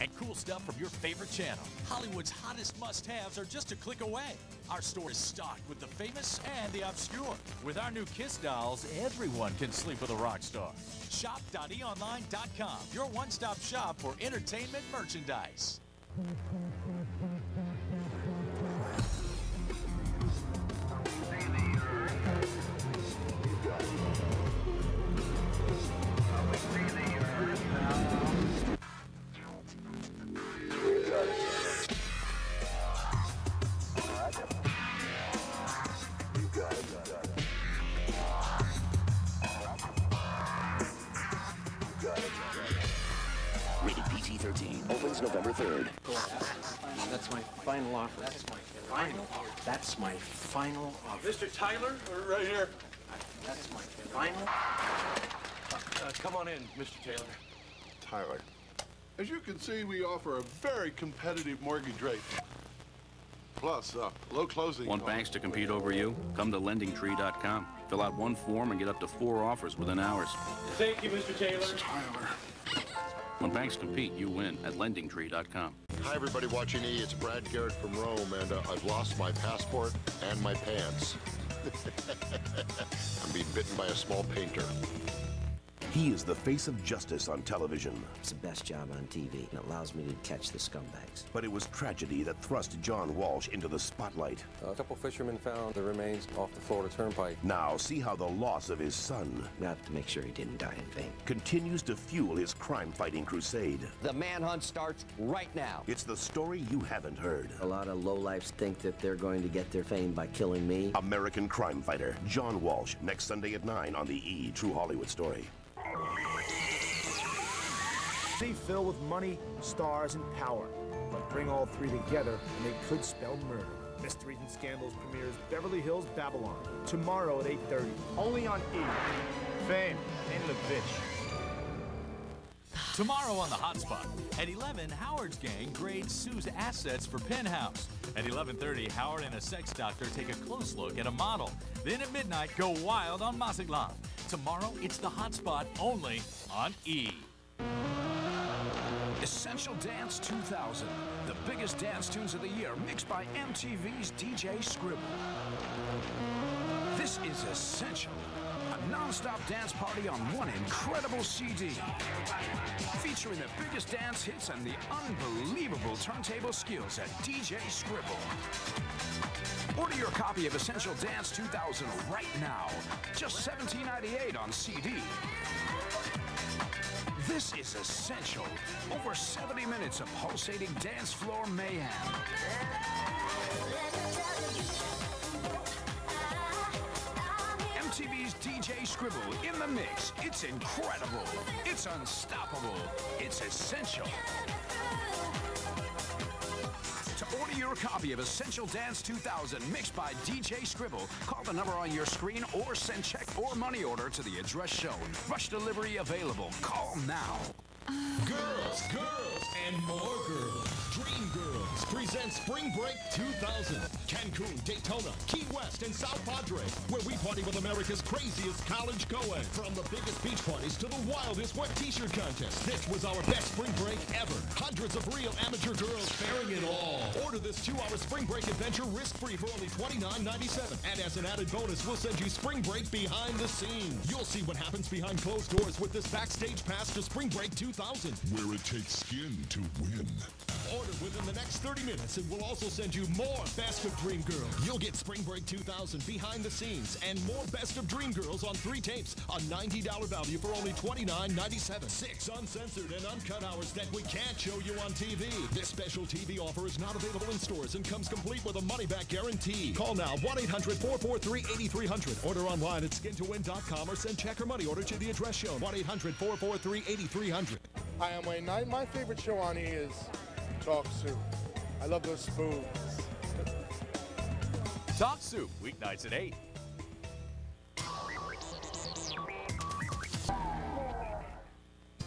and cool stuff from your favorite channel. Hollywood's hottest must-haves are just a click away. Our store is stocked with the famous and the obscure. With our new Kiss dolls, everyone can sleep with a rock star. Shop.eonline.com, your one-stop shop for entertainment merchandise. Rated PG-13. Opens November 3rd. That's my final offer. That's my final offer. That's my final offer. Mr. Tyler, right here. That's my final. Uh, come on in, Mr. Taylor. Tyler. As you can see, we offer a very competitive mortgage rate. Plus, uh, low closing. Want banks to compete over you? Come to lendingtree.com. Fill out one form and get up to four offers within hours. Thank you, Mr. Taylor. Tyler. When banks compete, you win at lendingtree.com. Hi, everybody watching E. It's Brad Garrett from Rome, and uh, I've lost my passport and my pants. I'm being bitten by a small painter. He is the face of justice on television. It's the best job on TV. And it allows me to catch the scumbags. But it was tragedy that thrust John Walsh into the spotlight. A couple fishermen found the remains off the Florida Turnpike. Now, see how the loss of his son We have to make sure he didn't die in vain. continues to fuel his crime fighting crusade. The manhunt starts right now. It's the story you haven't heard. A lot of lowlifes think that they're going to get their fame by killing me. American crime fighter John Walsh, next Sunday at 9 on the E! True Hollywood Story. City filled with money, stars, and power. But bring all three together, and they could spell murder. Mysteries and Scandals premieres Beverly Hills Babylon tomorrow at 8:30. Only on E! Fame in the bitch. Tomorrow on the Hotspot. At 11, Howard's gang grades Sue's assets for Penthouse. At 11:30, Howard and a sex doctor take a close look at a model. Then at midnight, go wild on Mazatlan. Tomorrow, it's the Hotspot only on E. Essential Dance 2000, the biggest dance tunes of the year, mixed by MTV's DJ Skribble. This is Essential, a non-stop dance party on one incredible CD, featuring the biggest dance hits and the unbelievable turntable skills at DJ Skribble. Order your copy of Essential Dance 2000 right now, just $17.98 on CD. This is essential. Over 70 minutes of pulsating dance floor mayhem. MTV's DJ Skribble in the mix. It's incredible. It's unstoppable. It's essential. Your copy of Essential Dance 2000 mixed by DJ Skribble, call the number on your screen or send check or money order to the address shown. Rush delivery available. Call now. Girls, girls, and more girls. Dream Girls presents Spring Break 2000. Cancun, Daytona, Key West, and South Padre, where we party with America's craziest college co-ed. From the biggest beach parties to the wildest wet t-shirt contest, this was our best spring break ever. Hundreds of real amateur girls faring it all. Order this two-hour spring break adventure risk-free for only $29.97. And as an added bonus, we'll send you Spring Break behind the scenes. You'll see what happens behind closed doors with this backstage pass to Spring Break 2000. Where it takes skin to win. Order within the next 30 minutes and we'll also send you more Best of Dream Girls. You'll get Spring Break 2000 behind the scenes and more Best of Dream Girls on three tapes. A $90 value for only $29.97. Six uncensored and uncut hours that we can't show you on TV. This special TV offer is not available in stores and comes complete with a money-back guarantee. Call now 1-800-443-8300. Order online at skintowin.com or send check or money order to the address shown. 1-800-443-8300. Hi, I'm Wayne Knight. My favorite show on E is Talk Soup. I love those spoons. Talk Soup, weeknights at 8.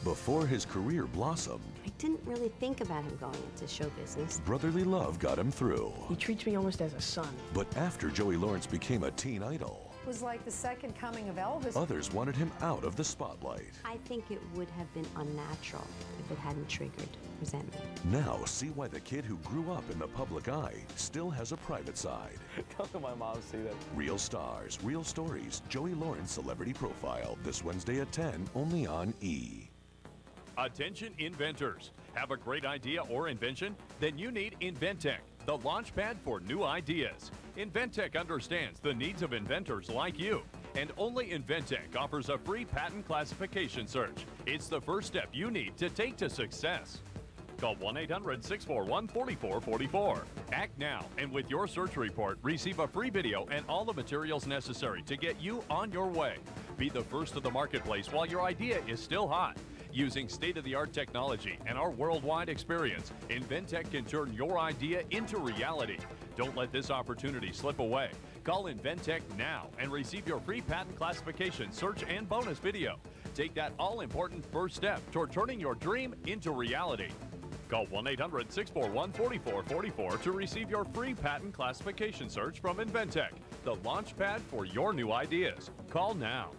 Before his career blossomed, I didn't really think about him going into show business. brotherly love got him through. He treats me almost as a son. But after Joey Lawrence became a teen idol, was like the second coming of Elvis. Others wanted him out of the spotlight. I think it would have been unnatural if it hadn't triggered resentment. Now, see why the kid who grew up in the public eye still has a private side. Come to my mom see that. Real stars, real stories. Joey Lawrence Celebrity Profile this Wednesday at 10, only on E. Attention inventors. Have a great idea or invention? Then you need Inventec, the launchpad for new ideas. Inventec understands the needs of inventors like you. And only Inventec offers a free patent classification search. It's the first step you need to take to success. Call 1 800 641 4444. Act now, and with your search report, receive a free video and all the materials necessary to get you on your way. Be the first to the marketplace while your idea is still hot. Using state of the art technology and our worldwide experience, Inventec can turn your idea into reality. Don't let this opportunity slip away. Call Inventec now and receive your free patent classification, search, and bonus video. Take that all important first step toward turning your dream into reality. Call 1 800 641 4444 to receive your free patent classification search from Inventec, the launch pad for your new ideas. Call now.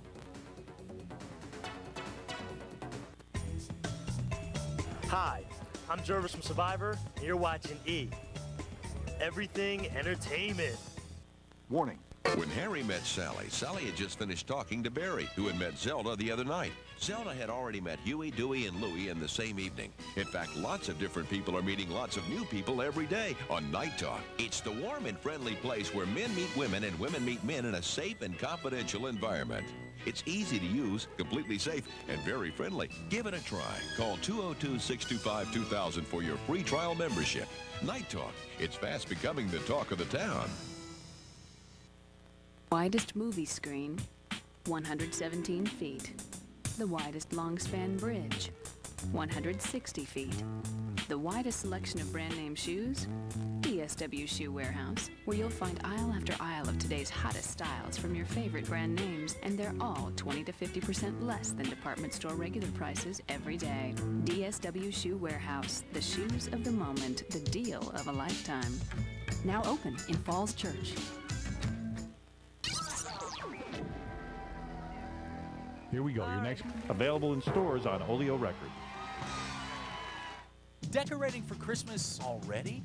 Hi, I'm Gervase from Survivor, and you're watching E. Everything Entertainment. Warning. When Harry met Sally, Sally had just finished talking to Barry, who had met Zelda the other night. Zelda had already met Huey, Dewey, and Louie in the same evening. In fact, lots of different people are meeting lots of new people every day on Night Talk. It's the warm and friendly place where men meet women and women meet men in a safe and confidential environment. It's easy to use, completely safe, and very friendly. Give it a try. Call 202-625-2000 for your free trial membership. Night Talk. It's fast becoming the talk of the town. Widest movie screen, 117 feet. The widest long span bridge, 160 feet. The widest selection of brand name shoes, DSW Shoe Warehouse, where you'll find aisle after aisle of today's hottest styles from your favorite brand names, and they're all 20 to 50% less than department store regular prices every day. DSW Shoe Warehouse, the shoes of the moment, the deal of a lifetime. Now open in Falls Church. Here we go. Your next available in stores on Oleo Records. Decorating for Christmas already?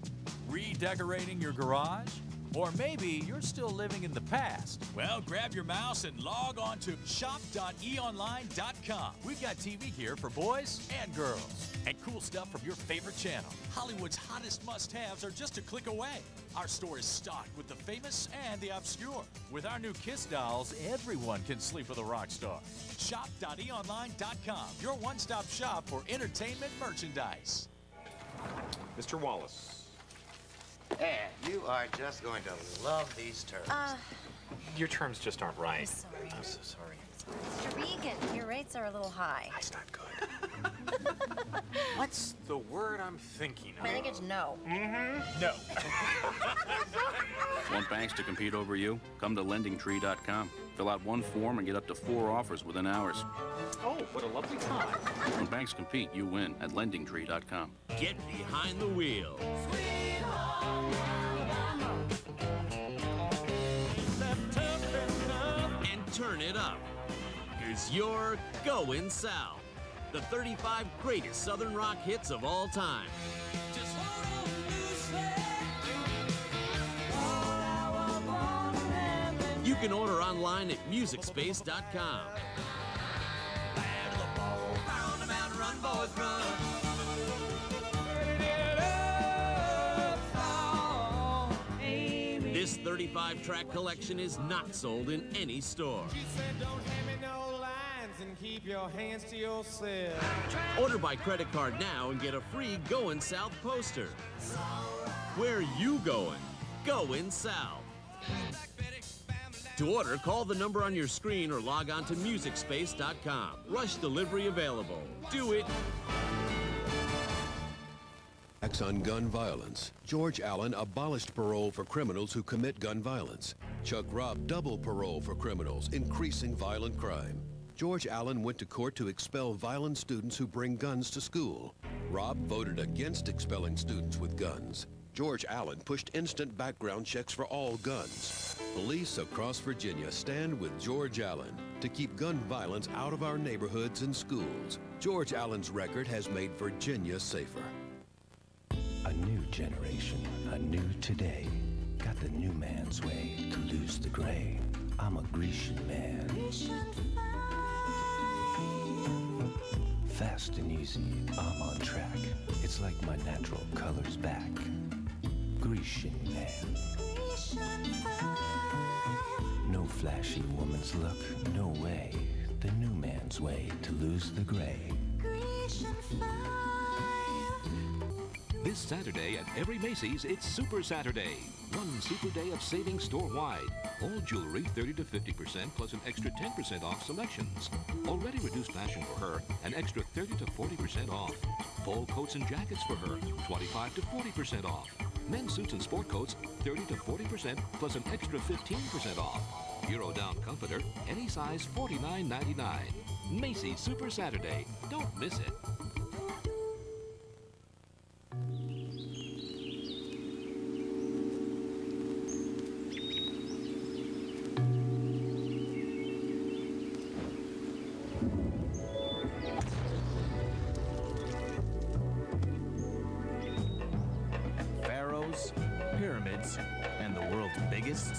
Redecorating your garage? Or maybe you're still living in the past. Well, grab your mouse and log on to shop.eonline.com. We've got TV here for boys and girls. And cool stuff from your favorite channel. Hollywood's hottest must haves are just a click away. Our store is stocked with the famous and the obscure. With our new Kiss dolls, everyone can sleep with a rock star. Shop.eonline.com, your one stop shop for entertainment merchandise. Mr. Wallace. And you are just going to love these terms. Uh, Your terms just aren't right. I'm sorry. I'm so sorry. Mr. Regan, your rates are a little high. That's not good. What's the word I'm thinking of? I think it's no. Mm-hmm. No. Want banks to compete over you? Come to lendingtree.com. Fill out one form and get up to four offers within hours. Oh, what a lovely time. When banks compete, you win at lendingtree.com. Get behind the wheel. And turn it up. Because you're going south. The 35 greatest Southern rock hits of all time. You can order online at musicspace.com. This 35 track collection is not sold in any store. Order by credit card now and get a free Going South poster. Where you going? Going South. To order, call the number on your screen or log on to musicspace.com. Rush delivery available. Do it. Acts on gun violence. George Allen abolished parole for criminals who commit gun violence. Chuck Robb doubled parole for criminals, increasing violent crime. George Allen went to court to expel violent students who bring guns to school. Robb voted against expelling students with guns. George Allen pushed instant background checks for all guns. Police across Virginia stand with George Allen to keep gun violence out of our neighborhoods and schools. George Allen's record has made Virginia safer. A new generation, a new today. Got the new man's way to lose the gray. I'm a Grecian man. Fast and easy, I'm on track. It's like my natural color's back. Grecian man. No flashy woman's look, no way. The new man's way to lose the gray. This Saturday at every Macy's, it's Super Saturday. One super day of savings store-wide. All jewelry 30 to 50% plus an extra 10% off selections. Already reduced fashion for her, an extra 30 to 40% off. Fall coats and jackets for her, 25 to 40% off. Men's suits and sport coats, 30 to 40% plus an extra 15% off. Euro down comforter, any size $49.99. Macy's Super Saturday. Don't miss it.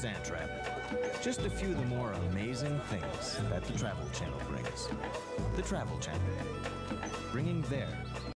Sand. Just a few of the more amazing things that the Travel Channel brings. The Travel Channel, bringing their